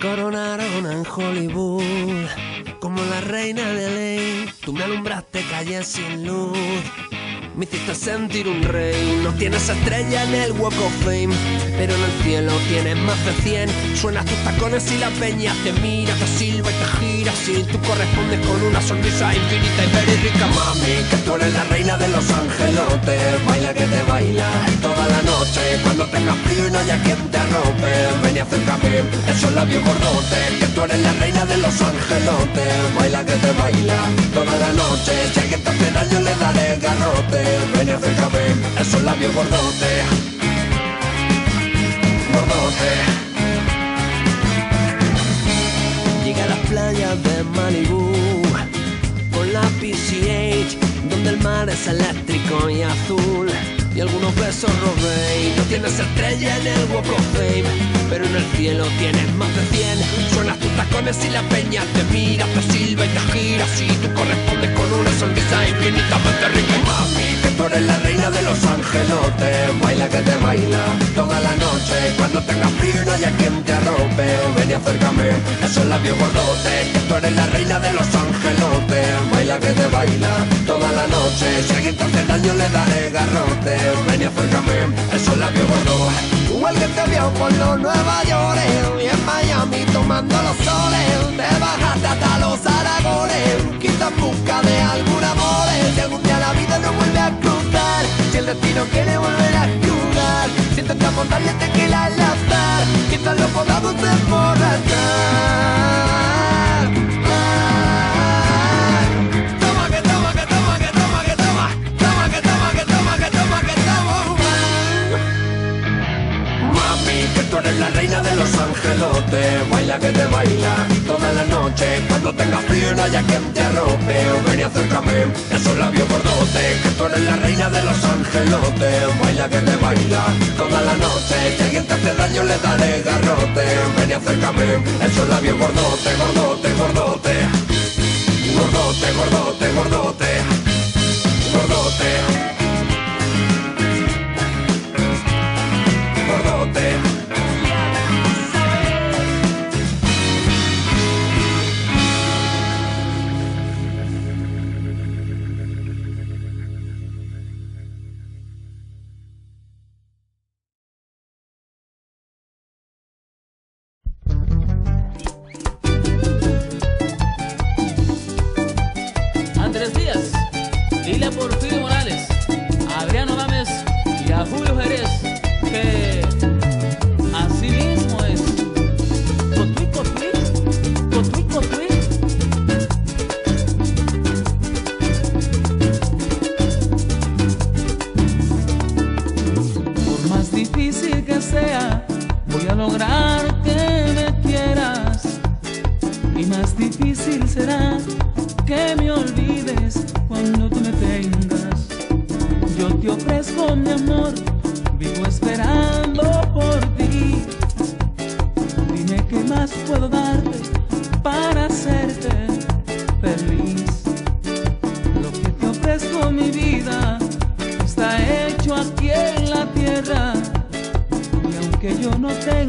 coronaron en Hollywood como la reina de ley. Tú me alumbraste calles sin luz. Me hiciste sentir un rey. No tienes estrella en el Walk of Fame, pero en el cielo tienes más de 100. Suenas tus tacones y la peña te mira, te silba y te gira. Si tú correspondes con una sonrisa infinita y very rica, mami, que tú eres la reina de los angelotes. Baila que te baila toda la noche. Haya quien te arrope, ven y acércame. Esos labios gordotes, que tú eres la reina de los angelotes. Baila que te baila toda la noche. Si alguien te hace daño, le daré garrote. Ven y acércame. Esos labios gordotes. Gordotes. Llega a las playas de Malibu con la PCH, donde el mar es eléctrico y azul. Y algunos besos robé y no tienes estrella en el Walk of Fame Pero en el cielo tienes más de 100 Suenas tus tacones y la peña te mira Te silba y te gira. Si tú correspondes con una sonrisa infinitamente rica y mami Que tú eres la reina de los angelotes Baila que te baila toda la noche. Cuando tengas frío y no haya quien te arrope Ven y acércame, esos labios gordotes. Que tú eres la reina de los angelotes Hace daño le daré garrote Ven y acércame, esos labios gordos Igual que te vio por los Nueva York Y en Miami tomando los soles Te bajaste hasta los Aragones. Quizá en busca de algún amor Si algún día la vida no vuelve a cruzar Si el destino quiere volver a jugar Si intentamos darle tequila al azar Quizás lo podamos emborrachar tú eres la reina de los angelotes. Baila que te baila toda la noche. Cuando tengas frío no haya quien te arrope. Ven y acércame, esos labios gordotes. Que tú eres la reina de los angelotes. Baila que te baila toda la noche. Si alguien te hace daño le daré garrote. Ven y acércame, esos labios gordotes, gordotes, Lilia Porfirio Y más difícil será que me olvides cuando tú me tengas. Yo te ofrezco mi amor, vivo esperando por ti. Dime qué más puedo darte para hacerte feliz. Lo que te ofrezco mi vida está hecho aquí en la tierra. Y aunque yo no te